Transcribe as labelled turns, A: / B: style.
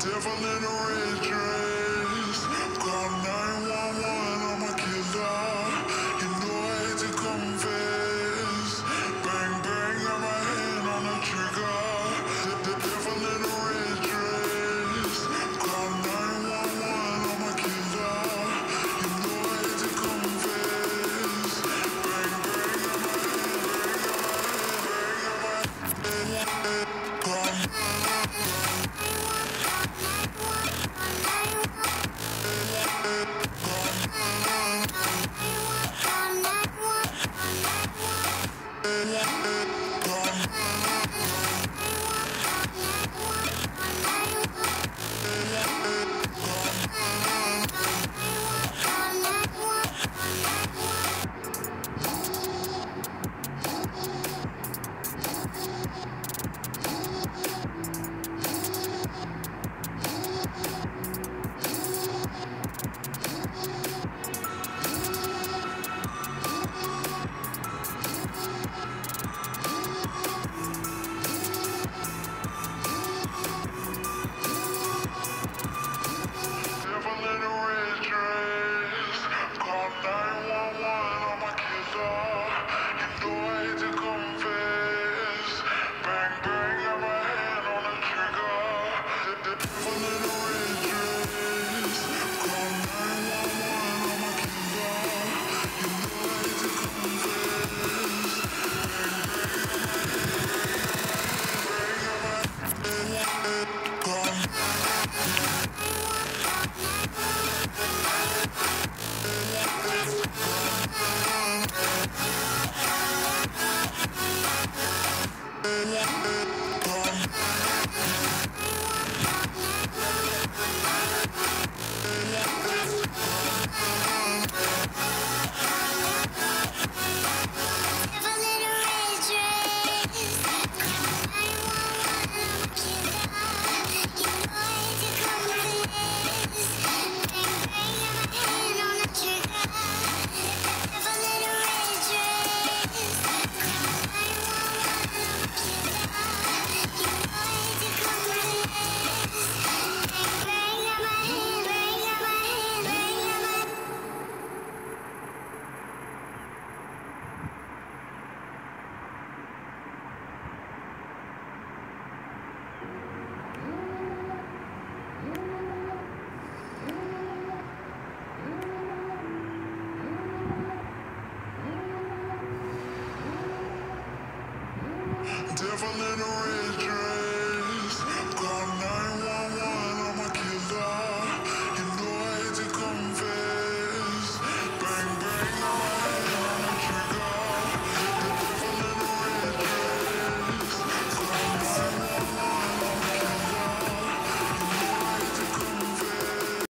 A: Devil A red dress.